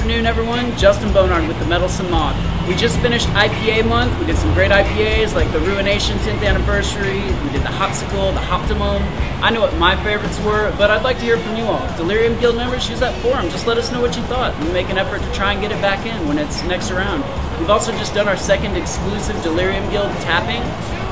afternoon, everyone. Justin Bonard with the Meddlesome Moth. We just finished IPA month. We did some great IPAs like the Ruination 10th anniversary. We did the Hopsicle, the Hoptimum. I know what my favorites were, but I'd like to hear from you all. Delirium Guild members, use that forum. Just let us know what you thought. We make an effort to try and get it back in when it's next around. We've also just done our second exclusive Delirium Guild tapping.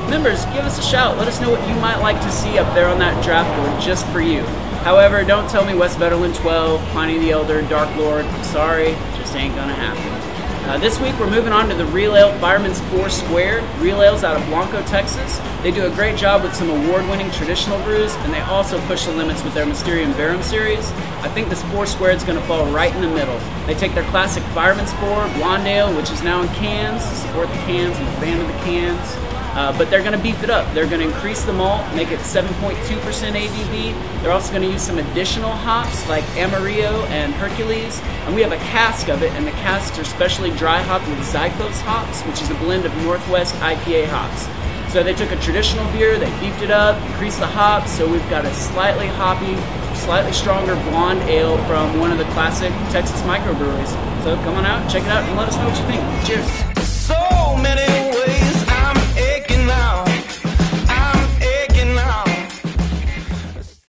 Members, give us a shout. Let us know what you might like to see up there on that draft board just for you. However, don't tell me Westvleteren 12, Pliny the Elder, Dark Lord. Sorry, just ain't gonna happen. Uh, this week we're moving on to the Real Ale Fireman's Four Square. Real Ale's out of Blanco, Texas. They do a great job with some award-winning traditional brews, and they also push the limits with their Mysterium Verum series. I think this Four Square is going to fall right in the middle. They take their classic Fireman's Four, Blonde Ale, which is now in cans, support the cans and the band of the cans. Uh, but they're going to beef it up. They're going to increase the malt, make it 7.2% ABV. They're also going to use some additional hops like Amarillo and Hercules. And we have a cask of it, and the casks are specially dry hopped with Zythos hops, which is a blend of Northwest IPA hops. So they took a traditional beer, they beefed it up, increased the hops, so we've got a slightly hoppy, slightly stronger blonde ale from one of the classic Texas microbreweries. So come on out, check it out, and let us know what you think. Cheers. So many